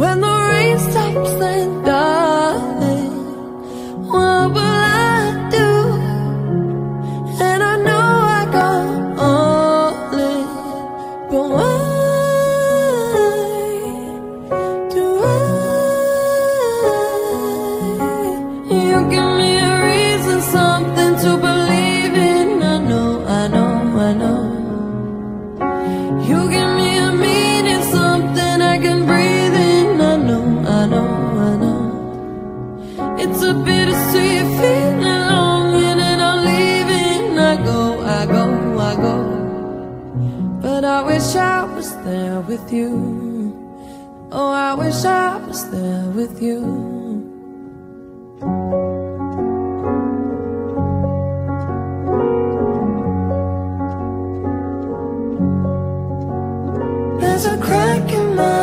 When the rain stops, then darling, wish I was there with you. Oh, I wish I was there with you. There's a crack in my